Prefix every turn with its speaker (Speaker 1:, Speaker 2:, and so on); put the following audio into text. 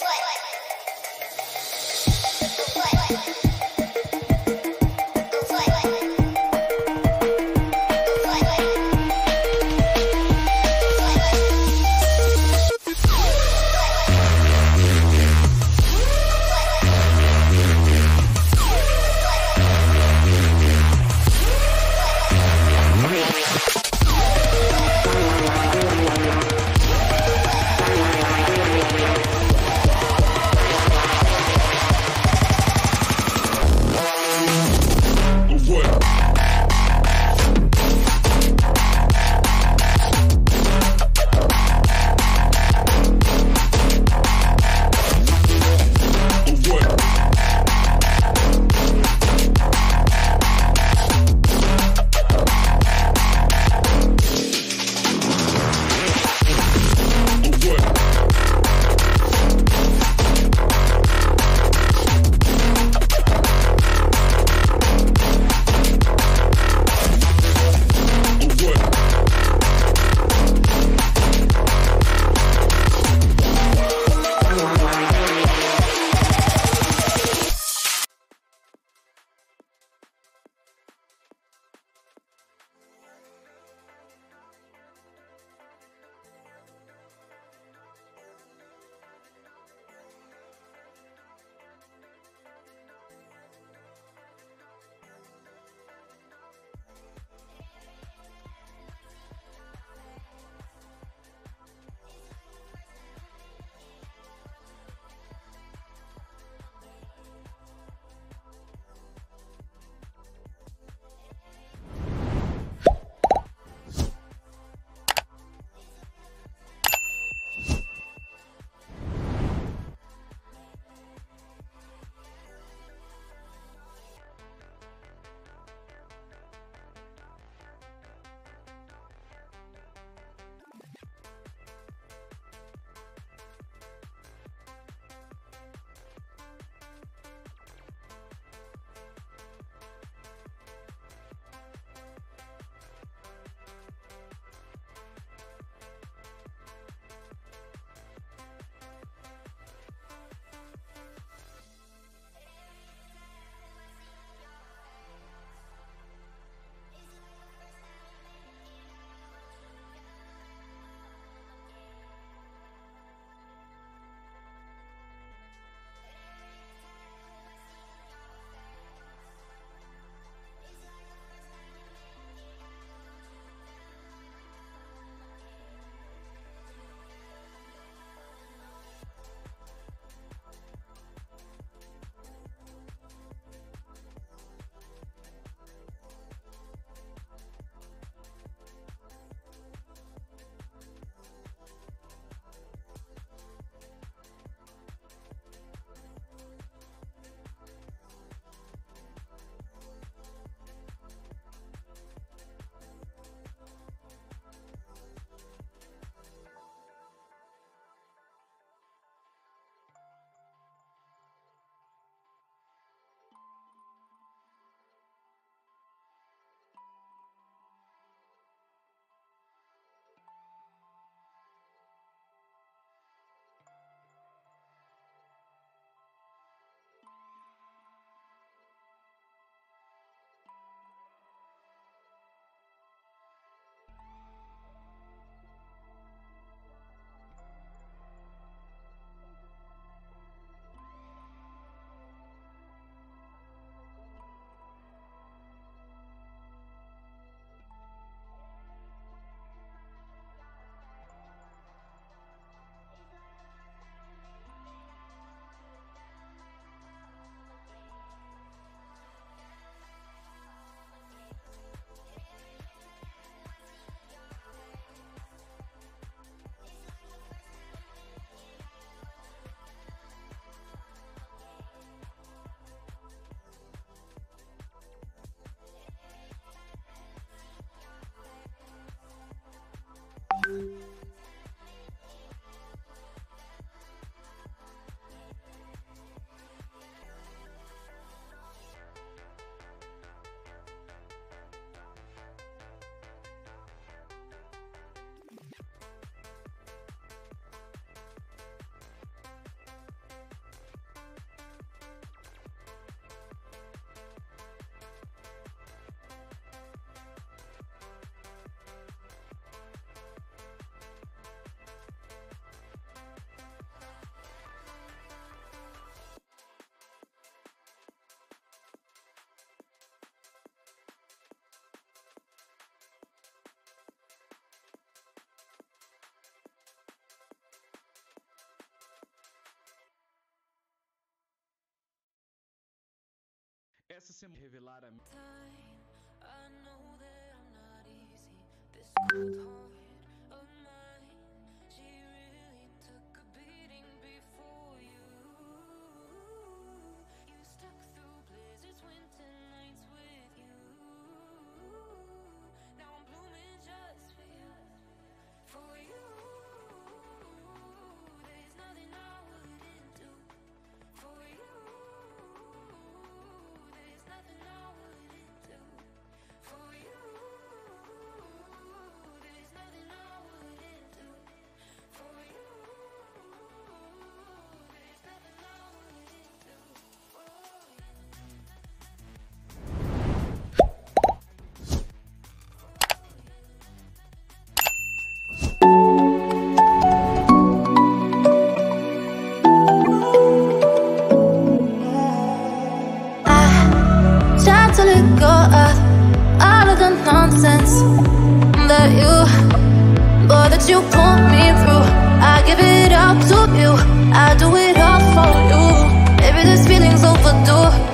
Speaker 1: 对对对 Bye. essa semana. Revelar a
Speaker 2: go out, out of the nonsense that you, boy, that you pull me through. I give it up to you, I do it all for you. Maybe this feeling's overdue.